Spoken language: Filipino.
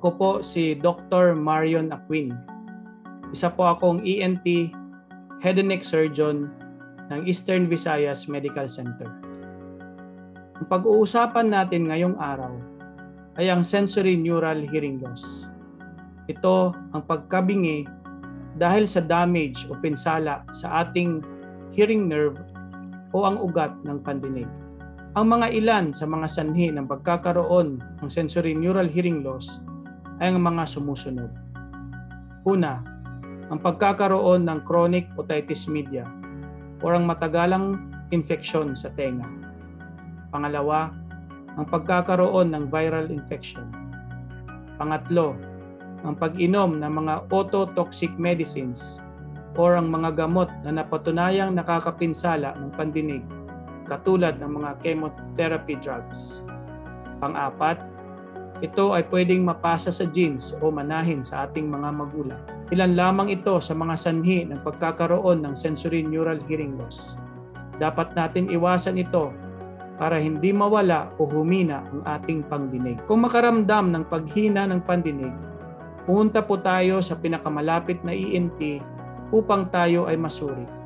Ako po si Dr. Marion Aquin. Isa po akong ENT Head and Neck Surgeon ng Eastern Visayas Medical Center. Ang pag-uusapan natin ngayong araw ay ang sensory neural hearing loss. Ito ang pagkabingi dahil sa damage o pinsala sa ating hearing nerve o ang ugat ng pandinig. Ang mga ilan sa mga sanhi ng pagkakaroon ng sensory neural hearing loss ay ang mga sumusunod. Una, ang pagkakaroon ng chronic otitis media o ang matagalang infeksyon sa tenga. Pangalawa, ang pagkakaroon ng viral infection. Pangatlo, ang pag-inom ng mga ototoxic medicines o ang mga gamot na napatunayang nakakapinsala ng pandinig katulad ng mga chemotherapy drugs. Pang-apat, ito ay pwedeng mapasa sa genes o manahin sa ating mga magulang. Ilan lamang ito sa mga sanhi ng pagkakaroon ng sensory neural hearing loss. Dapat natin iwasan ito para hindi mawala o humina ang ating pangdinig. Kung makaramdam ng paghina ng pandinig, pumunta po tayo sa pinakamalapit na ENT upang tayo ay masuri.